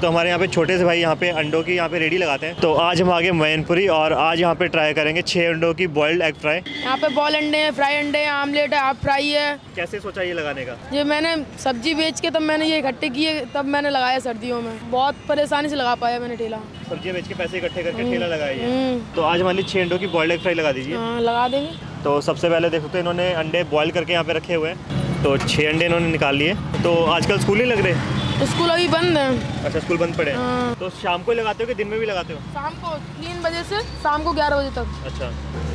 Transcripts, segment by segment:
तो हमारे यहाँ पे छोटे से भाई यहाँ पे अंडों की यहाँ पे रेडी लगाते हैं। तो आज हम आगे मैनपुरी और आज यहाँ पे ट्राई करेंगे छह अंडों की बॉइल्ड एग फ्राई यहाँ पे बॉल अंडे हैं फ्राई अंडे हैं आमलेट है हाफ़ फ्राई है। कैसे सोचा ये लगाने का? ये मैंने सब्ज़ी बेच के तब मैंने ये इकट्ठे किए तब मैंने लगाया सर्दियों में। बहुत परेशानी से लगा पाया मैंने ठेला। सब्ज़ियाँ बेच के पैसे इकट्ठे करके ठेला लगाया ये हम्म, तो आज हमारे छह अंडों की बॉइल्ड एग फ्राई लगा दीजिए। हाँ लगा देंगे। तो सबसे पहले देखो तो इन्होंने अंडे बॉईल करके यहाँ पे रखे हुए हैं। तो छः अंडे इन्होंने निकाल लिए। तो आजकल स्कूल ही लग रहे स्कूल अभी बंद है। अच्छा स्कूल बंद पड़े हाँ। तो शाम को लगाते हो कि दिन में भी लगाते हो? शाम को तीन बजे से शाम को ग्यारह बजे तक। अच्छा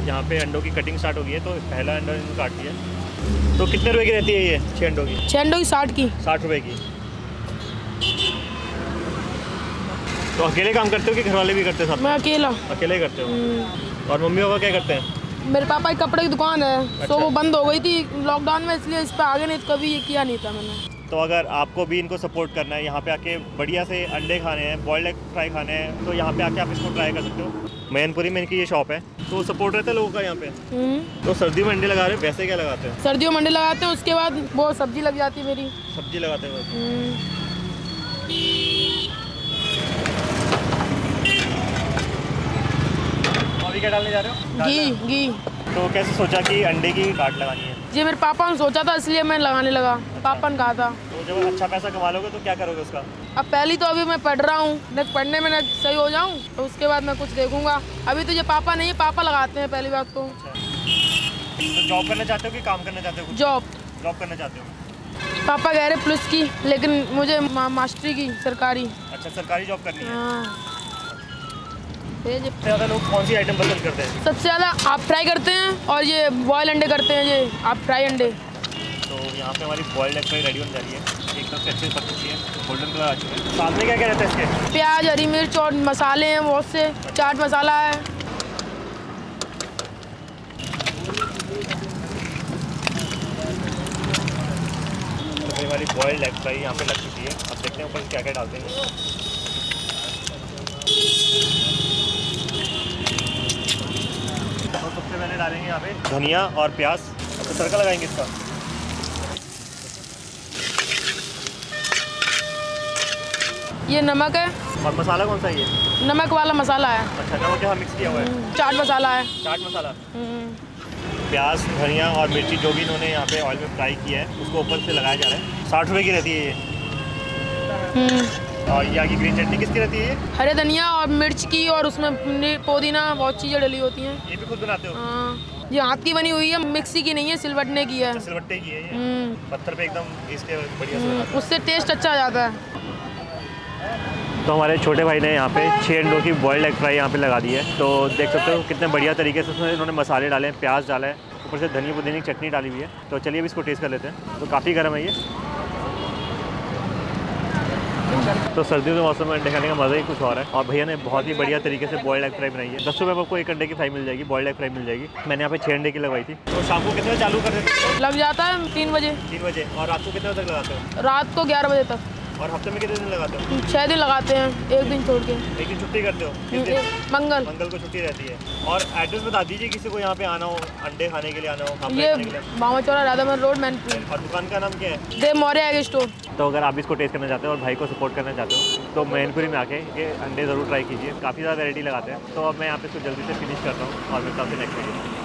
यहाँ पे अंडों की कटिंग स्टार्ट हो गई है तो पहला अंडा इन्होंने काट दिया तो कितने रुपए की रहती है ये छः अंडों की? छः अंडों की साठ की। साठ रुपए की। तो अकेले काम करते हो कि घर वाले भी करते हैं साथ मैं? अकेला। अकेले ही करते हो? हम्म, और मम्मी पापा क्या करते हैं? मेरे पापा की कपड़े की दुकान है अच्छा। तो वो बंद हो गई थी। लॉकडाउन में इसलिए इस पर आगे नहीं तो कभी ये किया नहीं था मैंने। तो अगर आपको भी इनको सपोर्ट करना है यहाँ पे आके बढ़िया से अंडे खाने हैं बॉइल्ड एग फ्राई खाने हैं तो यहाँ पे आके आप इसको ट्राई कर सकते हो। मैनपुरी में इनकी ये शॉप है तो सपोर्ट रहता है लोगों का यहाँ पे। हम्म, तो सर्दियों में अंडे लगा रहे हो वैसे क्या लगाते हैं? सर्दियों में अंडे लगाते हैं उसके बाद वो सब्ज़ी लग जाती है मेरी। सब्ज़ी लगाते हो हम्म, अभी क्या डालने जा रहे हो? घी घी। तो कैसे सोचा कि अंडे की काट लगानी है? ये मेरे पापा ने सोचा था इसलिए मैं लगाने लगा। पापा ने कहा था। तो जब अच्छा पैसा कमा लोगे तो क्या करोगे उसका? अब पहली तो अभी मैं पढ़ रहा हूँ न पढ़ने में न सही हो जाऊँ तो उसके बाद मैं कुछ देखूँगा। अभी तो ये पापा नहीं है पापा लगाते हैं पहली बात तो। तो जॉब करना चाहते हो कि काम करना चाहते हो जॉब जॉब करना चाहते हो? पापा कह रहे पुलिस की लेकिन मुझे मास्टरी की सरकारी। अच्छा सरकारी जॉब करनी है। हाँ। सबसे ज़्यादा लोग कौन सी आइटम पसंद करते हैं? सबसे ज़्यादा आप फ्राई करते हैं और ये बॉयल अंडे करते हैं ये आप फ्राई अंडे। तो यहाँ पे हमारी बॉइल्ड एग फ्राई रेडी होने जा रही है। एकदम से अच्छे पक चुकी है। गोल्डन कलर आ चुका है। साथ में क्या क्या रहता है इसके? प्याज हरी मिर्च और मसाले हैं बहुत से। चाट मसाला है। तो हमारी बॉइल्ड एग फ्राई यहाँ पे लग चुकी है। अब देखते हैं ऊपर क्या क्या डालते हैं। डालेंगे यहाँ पे। धनिया और प्याज। तो तड़का लगाएँगे इसका। ये नमक है। और मसाला कौन सा है ये? नमक वाला मसाला है। अच्छा नमक यहाँ मिक्स किया हुआ है। चाट मसाला है। चाट मसाला। हम्म, प्याज धनिया और मिर्ची जो भी इन्होंने यहाँ पे ऑयल में फ्राई किया है उसको ऊपर से लगाया जा रहा है। साठ रुपए की रहती है ये। हम्म। और ये आगे ग्रीन चटनी किसकी रहती है हरे धनिया और मिर्च की और उसमें पुदीना बहुत चीज़ें डली होती हैं। ये भी खुद बनाते हो? हाँ। ये हाथ की बनी हुई है मिक्सी की नहीं है सिलवटने की है। सिलवट्टे की है हम्म, पत्थर पे एकदम इसके बढ़िया उससे टेस्ट अच्छा आ जाता है। तो हमारे छोटे भाई ने यहाँ पे छः अंडों की बॉइल्ड एग फ्राई यहाँ पे लगा दी है। तो देख सकते हो कितने बढ़िया तरीके से उसमें इन्होंने मसाले डाले हैं प्याज डाला है ऊपर से धनिया पुदीने की चटनी डाली हुई है। तो चलिए अब इसको टेस्ट कर लेते हैं। तो काफ़ी गर्म है ये। तो सर्दियों के मौसम में अंडे खाने का मज़ा ही कुछ और है। और भैया ने बहुत ही बढ़िया तरीके से बॉयल्ड एग फ्राई बनाई है। दस रुपये में आपको एक अंडे की फ्राई मिल जाएगी बॉयल्ड एग फ्राई मिल जाएगी। मैंने यहाँ पे छः अंडे की लगवाई थी। तो शाम को कितने बजे चालू कर देते हो लग जाता है तीन बजे। तीन बजे। और रात को कितने बजे तक लगाते हो? रात को ग्यारह बजे तक। और हफ़्ते में कितने दिन लगाते हो? छः दिन लगाते हैं एक दिन छोड़ के। एक दिन छुट्टी करते हो? मंगल। मंगल को छुट्टी रहती है। और एड्रेस बता दीजिए किसी को यहाँ पे आना हो अंडे खाने के लिए आना हो ये मामा चौरा राधामन रोड मैनपुर और दुकान का नाम क्या है? The Maurya egg store. तो अगर आप इसको टेस्ट करना चाहते हो और भाई को सपोर्ट करना चाहते हो तो मैनपुरी में आके ये अंडे ज़रूर ट्राई कीजिए। काफ़ी ज़्यादा वैरायटी लगाते हैं। तो अब मैं यहाँ पे इसको जल्दी से फिनिश करता हूँ और मिलता हूँ नेक्स्ट वीडियो